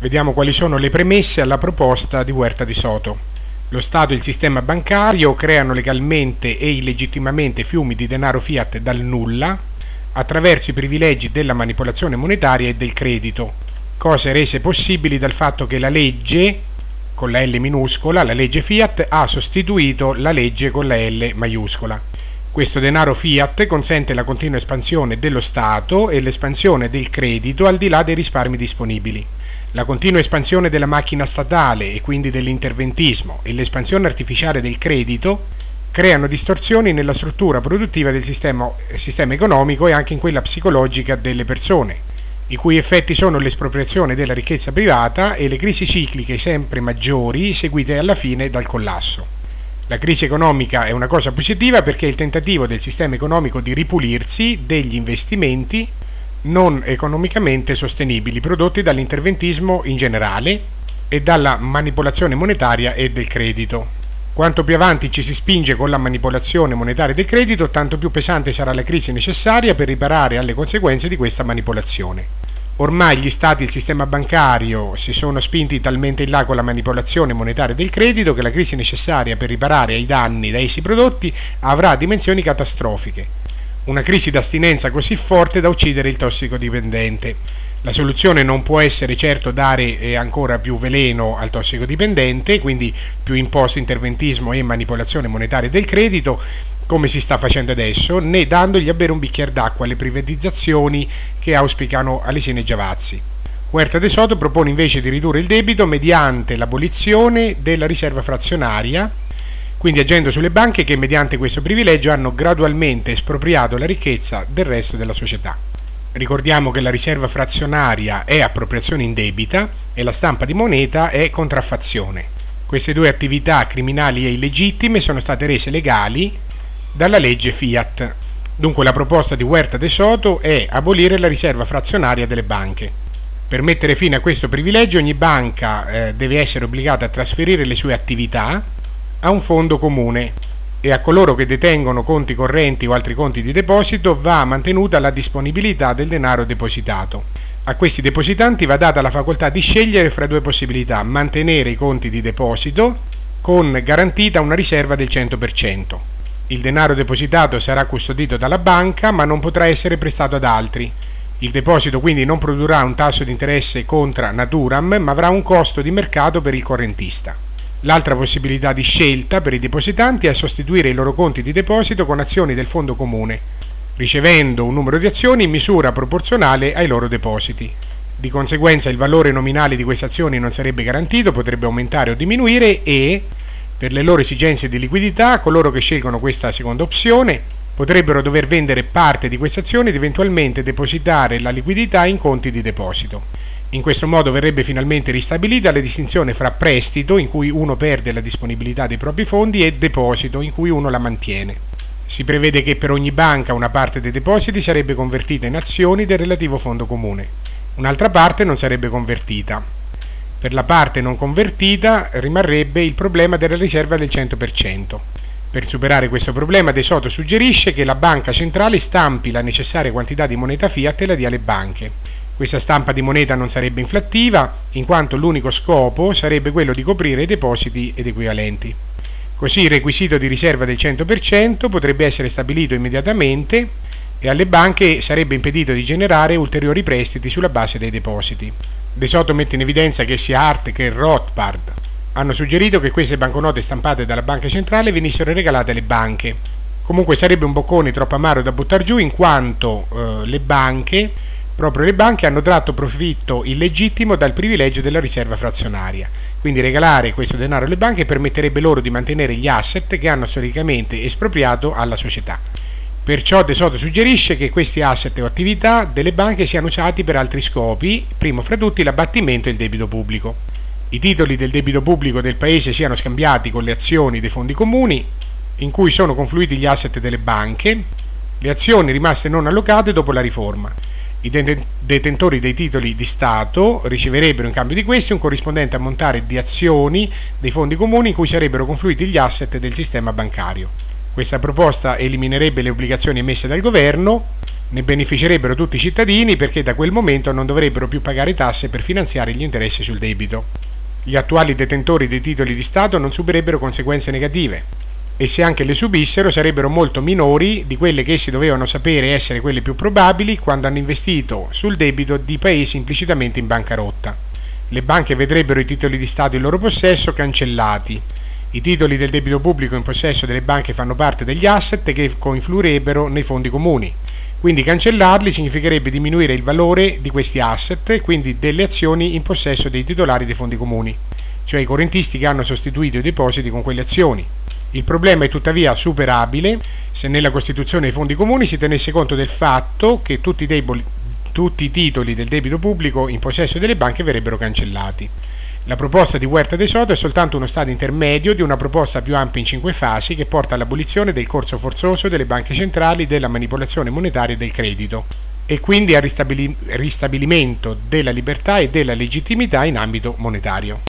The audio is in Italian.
Vediamo quali sono le premesse alla proposta di Huerta di Soto. Lo Stato e il sistema bancario creano legalmente e illegittimamente fiumi di denaro fiat dal nulla attraverso i privilegi della manipolazione monetaria e del credito, cose rese possibili dal fatto che la legge con la L minuscola, la legge fiat, ha sostituito la legge con la L maiuscola. Questo denaro fiat consente la continua espansione dello Stato e l'espansione del credito al di là dei risparmi disponibili. La continua espansione della macchina statale e quindi dell'interventismo e l'espansione artificiale del credito creano distorsioni nella struttura produttiva del sistema, sistema, economico e anche in quella psicologica delle persone, i cui effetti sono l'espropriazione della ricchezza privata e le crisi cicliche sempre maggiori seguite alla fine dal collasso. La crisi economica è una cosa positiva perché è il tentativo del sistema economico di ripulirsi degli investimenti non economicamente sostenibili prodotti dall'interventismo in generale e dalla manipolazione monetaria e del credito. Quanto più avanti ci si spinge con la manipolazione monetaria del credito, tanto più pesante sarà la crisi necessaria per riparare alle conseguenze di questa manipolazione. Ormai gli stati e il sistema bancario si sono spinti talmente in là con la manipolazione monetaria del credito che la crisi necessaria per riparare ai danni da essi prodotti avrà dimensioni catastrofiche una crisi d'astinenza così forte da uccidere il tossicodipendente. La soluzione non può essere certo dare eh, ancora più veleno al tossicodipendente, quindi più imposto interventismo e manipolazione monetaria del credito, come si sta facendo adesso, né dandogli a bere un bicchiere d'acqua alle privatizzazioni che auspicano Alesine Giavazzi. Huerta de Soto propone invece di ridurre il debito mediante l'abolizione della riserva frazionaria quindi agendo sulle banche che mediante questo privilegio hanno gradualmente espropriato la ricchezza del resto della società. Ricordiamo che la riserva frazionaria è appropriazione indebita e la stampa di moneta è contraffazione. Queste due attività criminali e illegittime sono state rese legali dalla legge Fiat. Dunque la proposta di Huerta de Soto è abolire la riserva frazionaria delle banche. Per mettere fine a questo privilegio ogni banca eh, deve essere obbligata a trasferire le sue attività a un fondo comune e a coloro che detengono conti correnti o altri conti di deposito va mantenuta la disponibilità del denaro depositato. A questi depositanti va data la facoltà di scegliere fra due possibilità, mantenere i conti di deposito con garantita una riserva del 100%. Il denaro depositato sarà custodito dalla banca ma non potrà essere prestato ad altri. Il deposito quindi non produrrà un tasso di interesse contra naturam ma avrà un costo di mercato per il correntista. L'altra possibilità di scelta per i depositanti è sostituire i loro conti di deposito con azioni del fondo comune, ricevendo un numero di azioni in misura proporzionale ai loro depositi. Di conseguenza il valore nominale di queste azioni non sarebbe garantito, potrebbe aumentare o diminuire e, per le loro esigenze di liquidità, coloro che scelgono questa seconda opzione potrebbero dover vendere parte di queste azioni ed eventualmente depositare la liquidità in conti di deposito. In questo modo verrebbe finalmente ristabilita la distinzione fra prestito, in cui uno perde la disponibilità dei propri fondi, e deposito, in cui uno la mantiene. Si prevede che per ogni banca una parte dei depositi sarebbe convertita in azioni del relativo fondo comune. Un'altra parte non sarebbe convertita. Per la parte non convertita rimarrebbe il problema della riserva del 100%. Per superare questo problema De Soto suggerisce che la banca centrale stampi la necessaria quantità di moneta fiat e la dia alle banche questa stampa di moneta non sarebbe inflattiva, in quanto l'unico scopo sarebbe quello di coprire i depositi ed equivalenti. Così il requisito di riserva del 100% potrebbe essere stabilito immediatamente e alle banche sarebbe impedito di generare ulteriori prestiti sulla base dei depositi. De Soto mette in evidenza che sia Art che Rothbard hanno suggerito che queste banconote stampate dalla banca centrale venissero regalate alle banche. Comunque sarebbe un boccone troppo amaro da buttare giù in quanto eh, le banche Proprio le banche hanno tratto profitto illegittimo dal privilegio della riserva frazionaria. Quindi regalare questo denaro alle banche permetterebbe loro di mantenere gli asset che hanno storicamente espropriato alla società. Perciò De Soto suggerisce che questi asset o attività delle banche siano usati per altri scopi, primo fra tutti l'abbattimento del debito pubblico. I titoli del debito pubblico del Paese siano scambiati con le azioni dei fondi comuni, in cui sono confluiti gli asset delle banche, le azioni rimaste non allocate dopo la riforma i detentori dei titoli di Stato riceverebbero in cambio di questi un corrispondente ammontare di azioni dei fondi comuni in cui sarebbero confluiti gli asset del sistema bancario. Questa proposta eliminerebbe le obbligazioni emesse dal governo Ne beneficerebbero tutti i cittadini perché da quel momento non dovrebbero più pagare tasse per finanziare gli interessi sul debito. Gli attuali detentori dei titoli di Stato non subirebbero conseguenze negative e se anche le subissero sarebbero molto minori di quelle che essi dovevano sapere essere quelle più probabili quando hanno investito sul debito di paesi implicitamente in bancarotta. Le banche vedrebbero i titoli di Stato in loro possesso cancellati. I titoli del debito pubblico in possesso delle banche fanno parte degli asset che confluirebbero nei fondi comuni. Quindi cancellarli significherebbe diminuire il valore di questi asset quindi delle azioni in possesso dei titolari dei fondi comuni, cioè i correntisti che hanno sostituito i depositi con quelle azioni. Il problema è tuttavia superabile se nella Costituzione dei fondi comuni si tenesse conto del fatto che tutti i, deboli, tutti i titoli del debito pubblico in possesso delle banche verrebbero cancellati. La proposta di Huerta de Soto è soltanto uno stadio intermedio di una proposta più ampia in cinque fasi che porta all'abolizione del corso forzoso delle banche centrali della manipolazione monetaria e del credito e quindi al ristabilimento della libertà e della legittimità in ambito monetario.